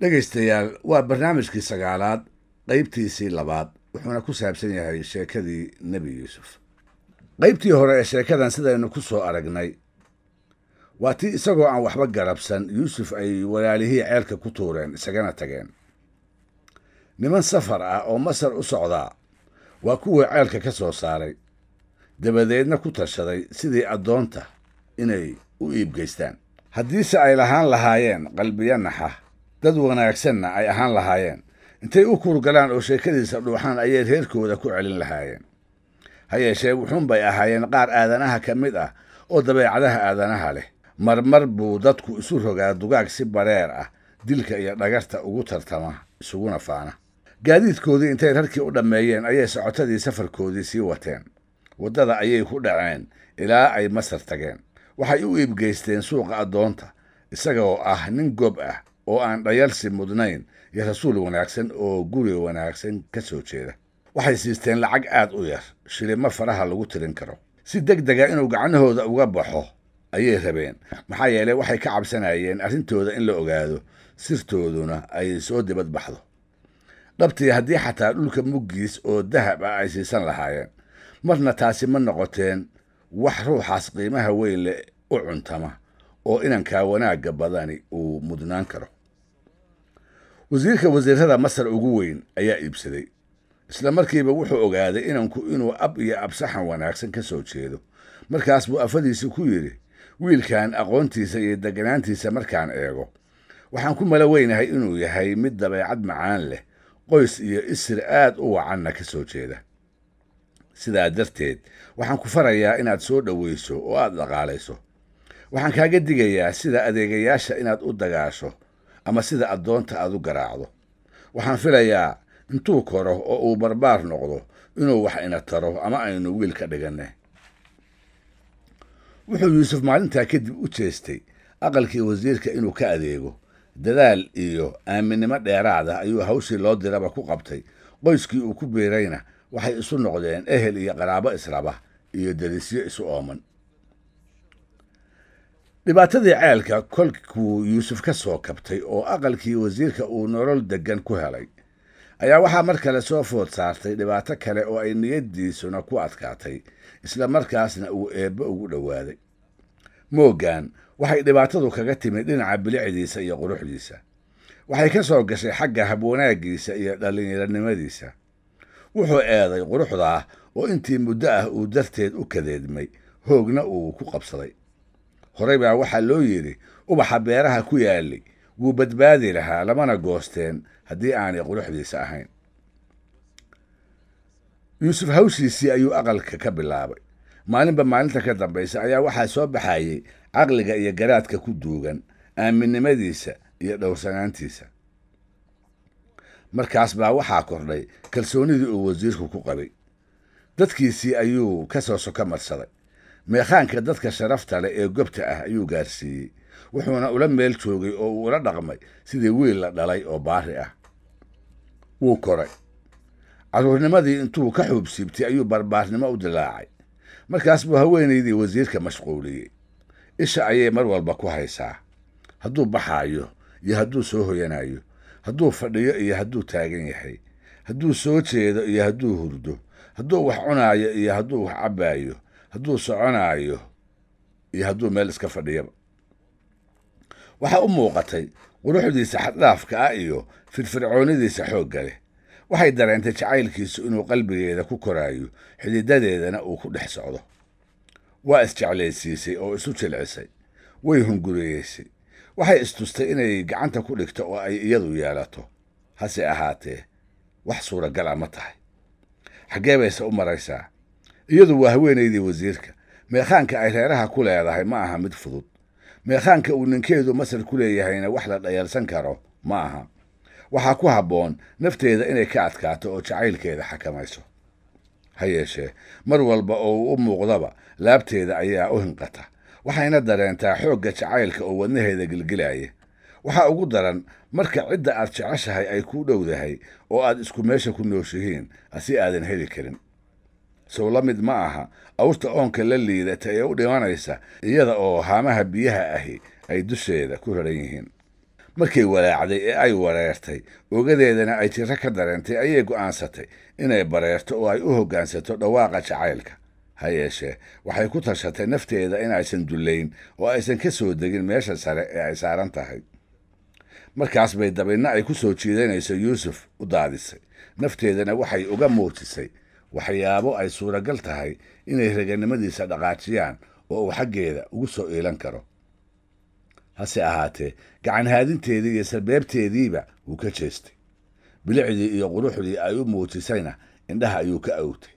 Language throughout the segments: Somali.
dhegaystayaal waa barnaamijkii sagaalaad qaybtiisii labaad wuxuuna ku saabsan yahay sheekadii nebi yuusuf. Qaybtii hore ee sheekadan sidaynu ku soo aragnay waa tii isagoo aan waxba garabsan yuusuf ay walaalihii ceelka ku tuureen isagana tageen. Niman safar ah oo masar u socdaa waa kuwii ceelka ka soo saaray. Dabadeedna ku tashaday sidii addoonta inay u iibgeystaan. Haddiise ay lahaan lahaayeen qalbiyo naxa dad wanaagsanna ay ahaan lahaayeen. Intay u kurgalaan oo sheekadiisa dhuuxaan ayay reerkooda ku celin lahaayeen. Ha yeeshee wuxuunbay ahaayeen qaar aadanaha ka mid ah oo dabeecadaha aadanaha leh. Marmar buu dadku isu rogaa dugaag si bareer ah dilka iyo dhagarta ugu tartama isuguna faana. Gaadiidkoodii intay rarkii u dhammeeyeen ayay socotadii safarkoodii sii wateen. Waddada ayay ku dhaceen ilaa ay masar tageen. Waxay u iibgeysteen suuqa addoonta isagoo ah nin gob ah oo aan dhayalsi mudnayn iyo rasuul wanaagsan oo guri wanaagsan ka soo jeeda. Waxay siisteen lacag aad u yar shilimo faraha lagu tirin karo. Si deg dega inuu gacnahooda uga baxo ayay rabeen. Maxaa yeelay waxay ka cabsanayeen arrintooda in la ogaado sirtooduna ay soo dibad baxdo. Dhabtii haddii xataa dhulka muggiis oo dahab ah ay siisan lahaayeen marna taasi ma noqoteen wax ruuxaas qiimaha weyn leh u cuntama oo inankaa wanaagga badani uu mudnaan karo wasiirka wasiirrada masar ugu weyn ayaa iibsaday isla markiiba wuxuu ogaaday inanku inuu ab iyo absaxan wanaagsan ka soo jeedo. Markaas buu afadiisi ku yidhi wiilkan aqoontiisa iyo deganaantiisa markaan eego waxaan ku mala weynahay inuu yahay mid dabeecad macaan leh qoys iyo isir aad u wacanna ka soo jeeda. Sidaa darteed waxaan ku farayaa inaad soo dhowayso oo aad dhaqaalayso. Waxaan kaaga digayaa sida adeegayaasha inaad u dagaasho ama sida addoonta aad u garaacdo. Waxaan filayaa intuu koro oo uu barbaar noqdo inuu wax ina taro ama aynu wiil ka dhiganne wuxuu yuusuf maalintaa kadib u jeestay aqalkii wasiirka inuu ka adeego. Dadaal iyo aaminnimo dheeraada ayuu hawshii loo diraba ku qabtay. Qoyskii uu ku biirayna waxay isu noqdeen ehel iyo qaraabo israba iyo derisyo isu ooman dhibaatadii ceelka kolkuu yuusuf ka soo kabtay oo aqalkii wasiirka uu nolol deggan ku helay ayaa waxaa mar kale soo food saartay dhibaato kale oo ay niyaddiisuna ku adkaatay isla markaasna uu eebbe ugu dhowaaday. Mooggan waxay dhibaatadu kaga timid dhinaca bilicdiisa iyo quruxdiisa. Waxay ka soo gashay xagga habwanaaggiisa iyo dhallinyaronimadiisa wuxuu eeday quruxdaa oo intii muddo ah uu darteed u kadeedmay hoogna uu ku qabsaday horey baa waxaa loo yidhi ubaxa beeraha ku yaallay wuu badbaadi lahaa lamana goosteen haddii aanay quruxdiisa ahayn. Yuusuf hawshiisii ayuu aqalka ka bilaabay. Maalinba maalinta ka dambaysa ayaa waxaa soo baxayey caqliga iyo garaadka ku duugan aaminnimadiisa iyo dhowrsanaantiisa. Markaas baa waxaa kordhay kalsoonidii uu wasiirku ku qabay. Dadkiisii ayuu ka soo soko marsaday meekhaanka dadka sharafta leh ee gobta ah ayuu gaarsiiyey. Wuxuuna ula meel joogay oo uu ula dhaqmay sidii wiil la dhalay oo baari ah. Wuu koray. Carruurnimadii intuu ka xuubsiibtay ayuu barbaarnimo u dilaacay. Markaas buu haweenaydii wasiirka mashquuliyey. Isha ayay mar walba ku haysaa. Hadduu baxaayo iyo hadduu soo hoyanayo hadduu fadhiyo iyo hadduu taagan yahay hadduu soo jeedo iyo hadduu hurdo hadduu wax cunaayo iyo hadduu wax cabbaayo hadduu soconaayo iyo hadduu meel iska fadhiyaba waxaa u muuqatay quruxdiisa xaddhaafka ah iyo firfircoonidiisa xoogga leh. Waxay dareentay jacaylkiisu inuu qalbigeeda ku koraayo xididadeedana uu ku dhex socdo. Waa isjeclaysiisay oo isu jilcisay way hunguriyeysay. Waxay istustay inay gacanta ku dhigto oo ay iyadu yeelato. Hase ahaatee wax suuragal a ma tahay. Xaggee bayse u maraysaa iyadu waa haweenaydii wasiirka. Meekhaanka ay reeraha ku leedahay ma aha mid fudud. Meekhaanka uu ninkeedu masar ku leeyahayna wax la dhayalsan karo ma aha. Waxaa ku habboon nafteeda inay ka adkaato oo jacaylkeeda xakamayso. Ha yeeshee mar walba oo u muuqdaba laabteeda ayaa u hinqata. Waxayna dareentaa xoogga jacaylka oo wadnaheeda gelgelaya waxaa ugu daran marka cidda aad jeceshahay ay kuu dhowdahay oo aad isku meesha ku nooshihiin asi aadan heli karin sow la mid ma aha. Awrta oonka la liidata ee u dhimanaysa iyada oo haamaha biyaha ahi ay dusheeda ku raran yihiin. Markay walaacday ee ay wareertay ogadeedana ay tiro ka dareentay ayay go'aansatay inay bareerto oo ay u hoggaansato dhawaaqa jacaylka. Ha yeeshee waxay ku tashatay nafteeda in aysan dullayn oo aysan ka soo degin meesha sare ee ay saaran tahay. Markaas bay dabaydna ay ku soo jiidanayso yuusuf u daadisay. Nafteedana waxay uga muujisay waxyaabo ay suuragal tahay inay raganimadiisa dhaqaajiyaan oo uu xaggeeda ugu soo iilan karo. Hase ahaatee gacan haadinteedii iyo sarbeebteediiba wuu ka jeestay. Bilicdii iyo quruxdii ay u muujisayna indhaha ayuu ka awtay.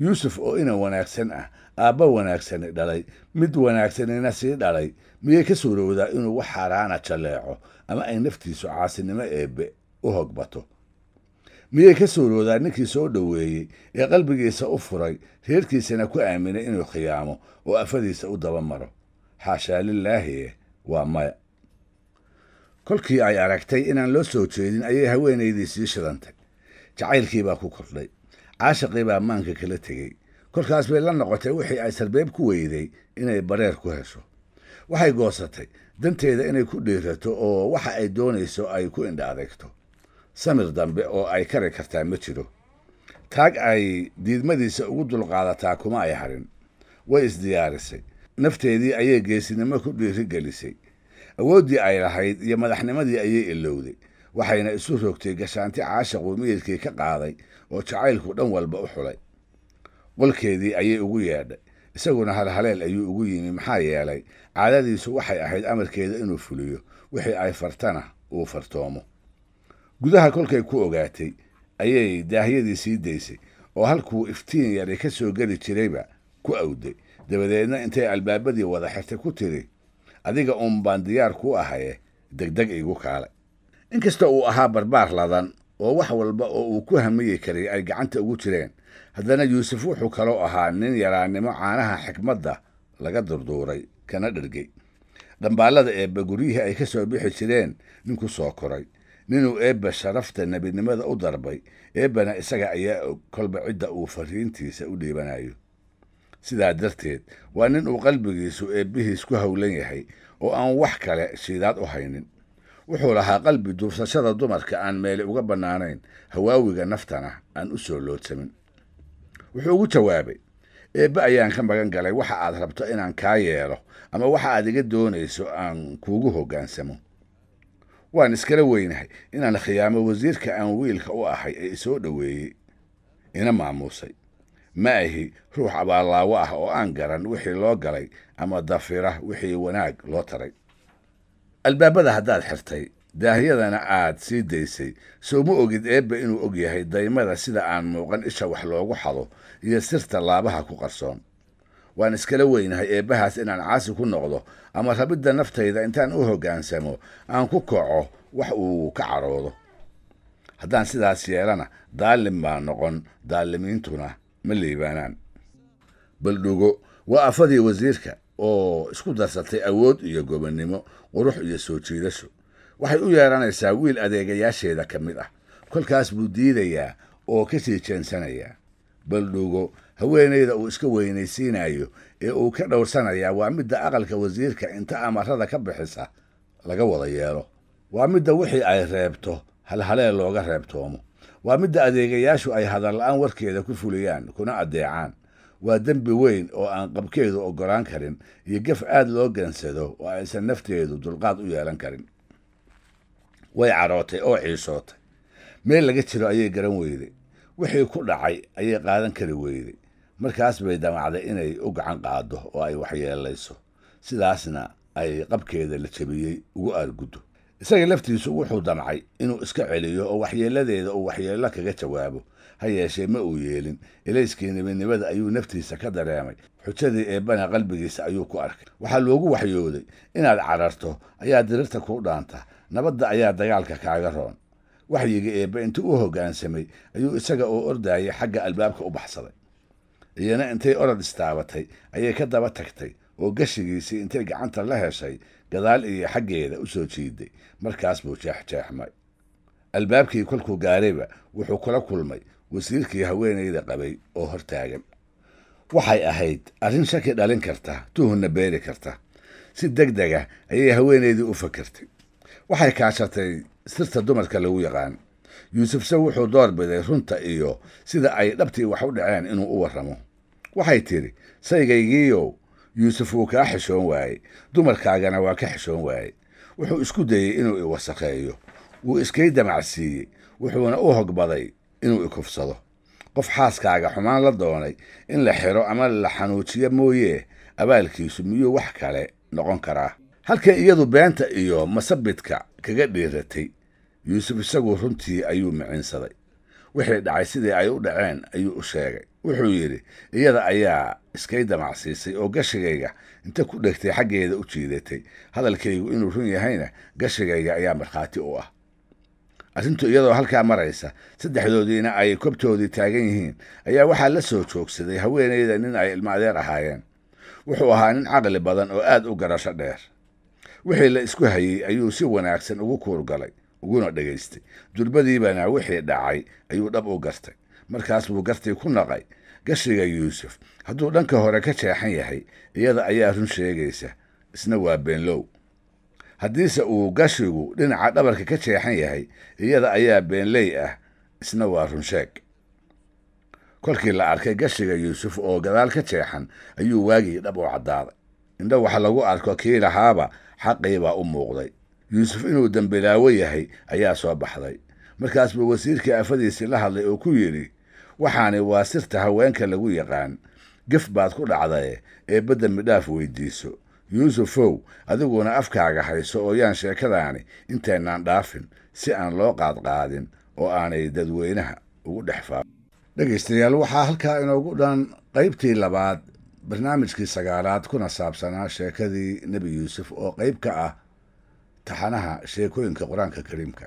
Yuusuf oo inan wanaagsan ah aabba wanaagsani dhalay mid wanaagsanina sii dhalay miyay ka suurowdaa inuu wax xaaraana jalleeco ama ay naftiisu caasinimo eebbe u hogbato miyay ka suurowdaa ninkii soo dhoweeyey ee qalbigiisa u furay reerkiisana ku aaminay inuu khiyaamo oo afadiisa u daba maro. Xaashaa lilaahi waa maya. Kolkii ay aragtay inaan loo soo jeedin ayay haweenaydii sii shidantay. Jacaylkii baa ku kordhay. Caashaqii baa maanka kala tegey kolkaas bay la noqotay wixii ay sarbeeb ku weyday inay bareer ku hesho. Waxay goosatay. Danteeda inay ku dhiirato oo waxa ay doonayso ay ku indha adeegto samir dambe oo ay kari kartaa ma jiro. Taag ay diidmadiisa ugu dulqaadataa kuma ay harin. Way isdiyaarisay nafteedii ayay geesinimo ku dhiirigelisay. Awooddii ay lahayd iyo madaxnimadii ayay ilowday waxayna isu rogtay gashaanti caashaqu miyidkii ka qaaday oo jacaylku dhan walba u xulay. Qolkeedii ayay ugu yeedhay. Isaguna halhaleel ayuu ugu yimi maxaa yeelay caadadiisu waxay ahayd amarkeeda inuu fuliyo. Wixii ay fartana uu fartoomo gudaha kolkay ku ogaatay ayay daahyadii sii daysay oo halkuu iftiin yari ka soo geli jirayba ku awday. Dabadeedna intay albaabadii wada xirtay ku tiri adiga uun baan diyaar ku ahaye degdeg igu kaalay inkasta uu ahaa barbaar ladan oo wax walba oo uu ku hamiyi karay ay gacanta ugu jireen haddana yuusuf wuxuu kaloo ahaa nin yaraannimo caanaha xikmadda laga durduuray kana dhergey dhambaallada eebba guryihii ay ka soo bixi jireen nin ku soo koray ninuu eebba sharafta nebinimada u darbay eebbana isaga ayaa og kolba cidda uu fariintiisa u dhiibanayo. Sidaa darteed waa nin uu qalbigiisu eebbihiis ku howlan yahay oo aan wax kale shiidaad u haynin. Wuxuu lahaa qalbi duursashada dumarka aan meeli uga bannaanayn hawaawiga naftana aan u soo loodsamin. Wuxuu ugu jawaabay eebbe ayaan ka magan galay waxa aad rabto inaan kaa yeelo ama waxa aad iga doonayso aan kuugu hoggaansamo waan iskala weynahay inaan khiyaamo wasiirka aan wiilka u ahay ee isoo dhoweeyey. Ina maamuusay. Ma ahi ruux abaallaawo ah oo aan garan wixii loo galay ama dafira wixii wanaag loo taray. Albaabada haddaad xirtay daahyadana aad sii daysay. Soo ma ogid eebba inuu og yahay daymada sida aan muuqan isha wax loogu xado iyo sirta laabaha ku qarsoon waan iskala weynahay eebbahaas inaan caasi ku noqdo ama rabidda naftayda intaan u hoggaansamo aan ku kaco wax uu ka caroodo. Haddaan sidaas yeelana daalim baa noqon daalimiintuna ma liibaanaan. Baldhugo waa afadii wasiirka oo isku darsatay awood iyo gobonnimo qurux iyo soo jiidasho. Waxay u yeeranaysaa wiil adeegayaasheeda ka mid ah. Kolkaas buu diidayaa oo ka sii jeensanayaa baldhugo haweenayda uu iska weynaysiinayo ee uu ka dhowrsanayaa waa midda aqalka wasiirka inta amarada ka bixisa laga wada yeelo. Waa midda wixii ay reebto halhalee looga reebtoomo. Waa midda adeegayaashu ay hadalla-aan warkeeda ku fuliyaan kuna addeecaan. Waa dembi weyn oo aan qabkeedu oggolaan karin iyo gaf aad loo gansado oo aysan nafteedu dulqaad u yeelan karin. Way carootay oo ciishootay meel laga jiro ayay garan weyday. Wixii ku dhacay ayay qaadan kari weyday markaas bay damacday inay u gacan qaaddo oo ay waxyeelayso sidaasna ay qabkeeda la jebiyey ugu aarguddo. Isaga laftiisu wuxuu damcay inuu iska celiyo oo waxyeeladeeda uu waxyeello kaga jawaabo. Ha yeeshee ma uu yeelin. Elayskii nebinimada ayuu naftiisa ka dareemay. Xujadii eebbana qalbigiisa ayuu ku arkay. Waxaa loogu waxyooday inaad cararto ayaa dirirta kuu dhaanta. Nabadda ayaa dagaalka kaaga roon. Waxyiga eebbe intuu u hoggaansamay ayuu isaga oo ordaayay xagga albaabka u baxsaday iyana intay orod istaabatay ayay ka daba tagtay oo gashigiisii intay gacanta la heshay gadaal iyo xaggeeda u soo jiiday. Markaas buu jeexjeexmay albaabkii kolkuu gaarayba wuxuu kula kulmay wasiirkii haweenayda qabay oo hor taagan. Waxay ahayd arrin shaki dhalin karta tuhunna beeri karta. Si deg dega ayay haweenaydii u fakertay waxay kaashatay sirta dumarka lagu yaqaan yuusufse wuxuu door biday runta iyo sida ay dhabtii wax u dhaceen inuu u warramo. Waxay tidhi saygaygiiyow yuusuf wuu kaa xishoon waayey. Dumarkaagana waa ka xishoon waayey. Wuxuu isku dayey inuu i wasakheeyo. Wuu iskay damacsiiyey. Wuxuuna u hogbaday inuu ikufsado qof xaaskaaga xumaan la doonay in la xiro ama la xanuujiyo mooyee abaalkiisu miyuu wax kale noqon karaa? Halkay iyadu beenta iyo masabidka kaga dhiiratay yuusuf isagu runtii ayuu micinsaday. Wixii dhacay sidii ay u dhaceen ayuu u sheegay. Wuxuu yidhi iyada ayaa iskay damacsiisay oo gashigayga inta ku dhegtay xaggeeda u jiidatay. Hadalkaygu inuu run yahayna gashigayga ayaa markhaati u ah. Arrintu iyadoo halkaa maraysa saddexdoodiina ay kobtoodii taagan yihiin ayaa waxaa la soo joogsaday haweenayda nin ay ilmo adeer ahaayeen. Wuxuu ahaa nin caqli badan oo aad u garasho dheer. Wixii la isku hayey ayuu si wanaagsan ugu kuurgalay uguna dhegaystay. Durbadiibana wixii dhacay ayuu dhab u gartay markaas buu gartii ku naqay gashiga yuusuf. Hadduu dhanka hore ka jeexan yahay iyada ayaa run sheegaysa isna waa beenlow. Haddiise uu gashigu dhinaca dhabarka ka jeexan yahay iyada ayaa beenley ah isna waa runsheeg kolkii la arkay gashiga yuusuf oo gadaal ka jeexan ayuu waagii dhab u caddaaday. Indho wax lagu arko kii lahaaba xaqii baa u muuqday yuusuf inuu dembilaawo yahay ayaa soo baxday. Markaas buu wasiirkii afadiisii la hadlay oo ku yidhi waxaani waa sirta haweenka lagu yaqaan. Gef baad ku dhacdaye ee badda midhaaf weydiiso. Yuusufow adiguna afkaaga hayso oo yaan sheekadaani intaynaan dhaafin si aan loo qaadqaadin oo aanay dadweynaha ugu dhex faafin dhegaystayaal waxaa halkaa inoogu dhan qaybtii labaad barnaamijkii sagaalaad kuna saabsanaa sheekadii nebi yuusuf oo qayb ka ah taxanaha sheekooyinka qur'aanka kariimka